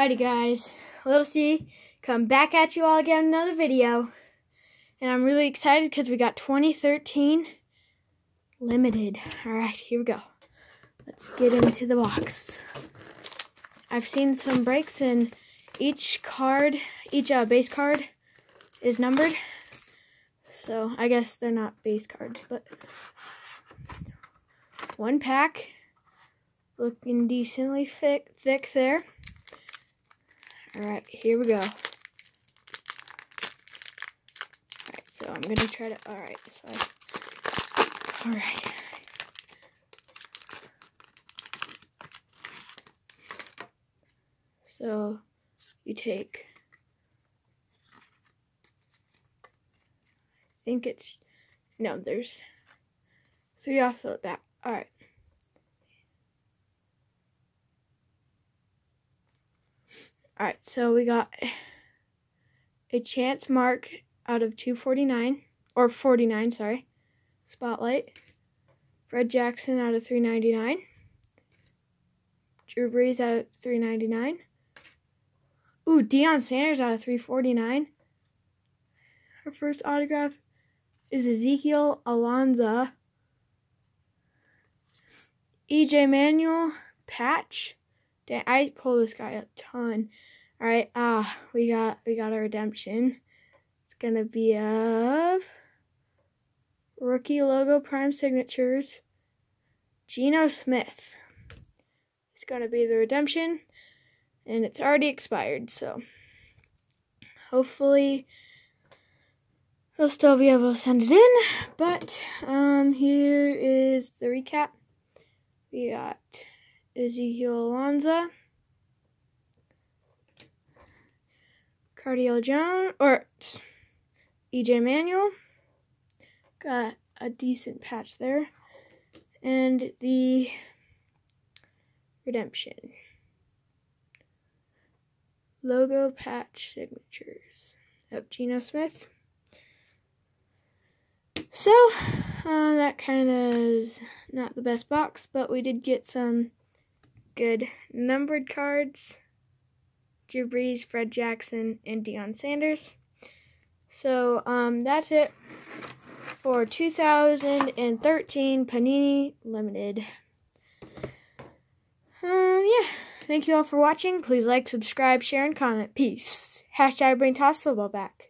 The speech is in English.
Alrighty guys, Little C, come back at you all again another video. And I'm really excited because we got 2013 limited. Alright, here we go. Let's get into the box. I've seen some breaks and each card, each uh, base card is numbered. So I guess they're not base cards, but one pack looking decently thick, thick there. Alright, here we go. Alright, so I'm gonna try to, alright, so alright. So, you take, I think it's, no, there's three off the back. Alright. Alright, so we got a chance mark out of 249, or 49, sorry. Spotlight. Fred Jackson out of 399. Drew Brees out of 399. Ooh, Deion Sanders out of 349. Our first autograph is Ezekiel Alonza. EJ Manuel Patch. Dang, I pull this guy a ton. All right, ah, we got we got a redemption. Gonna be of rookie logo prime signatures. Geno Smith. It's gonna be the redemption, and it's already expired. So hopefully they'll still be able to send it in. But um, here is the recap. We got Ezekiel Alonza. Cardale Jones, or EJ Manuel. Got a decent patch there. And the Redemption. Logo patch signatures of Geno Smith. So, uh, that kind of is not the best box, but we did get some good numbered cards. Drew Brees, Fred Jackson, and Deion Sanders. So um, that's it for 2013 Panini Limited. Um, yeah. Thank you all for watching. Please like, subscribe, share, and comment. Peace. Hashtag bring Topps football back.